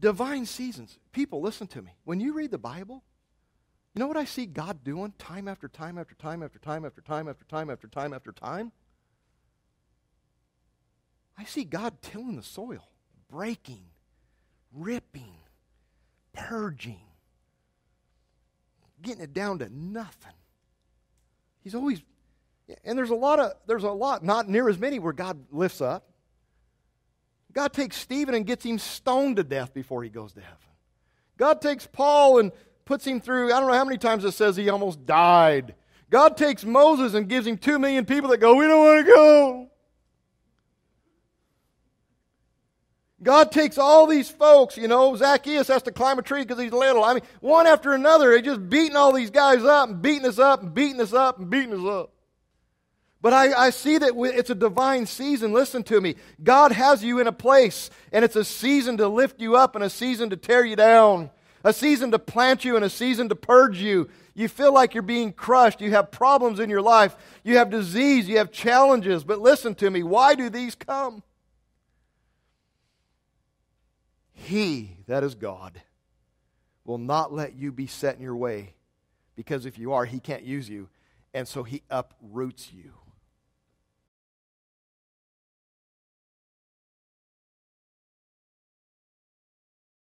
Divine seasons. People, listen to me. When you read the Bible, you know what I see God doing time after time after time after time after time after time after time after time? I see God tilling the soil, breaking, ripping, purging, getting it down to nothing. He's always and there's a lot of there's a lot not near as many where God lifts up. God takes Stephen and gets him stoned to death before he goes to heaven. God takes Paul and puts him through I don't know how many times it says he almost died. God takes Moses and gives him 2 million people that go, "We don't want to go." God takes all these folks, you know, Zacchaeus has to climb a tree because he's little. I mean, one after another, they're just beating all these guys up and beating us up and beating us up and beating us up. But I, I see that it's a divine season. Listen to me. God has you in a place, and it's a season to lift you up and a season to tear you down, a season to plant you and a season to purge you. You feel like you're being crushed. You have problems in your life. You have disease. You have challenges. But listen to me. Why do these come? He, that is God, will not let you be set in your way because if you are, He can't use you. And so He uproots you.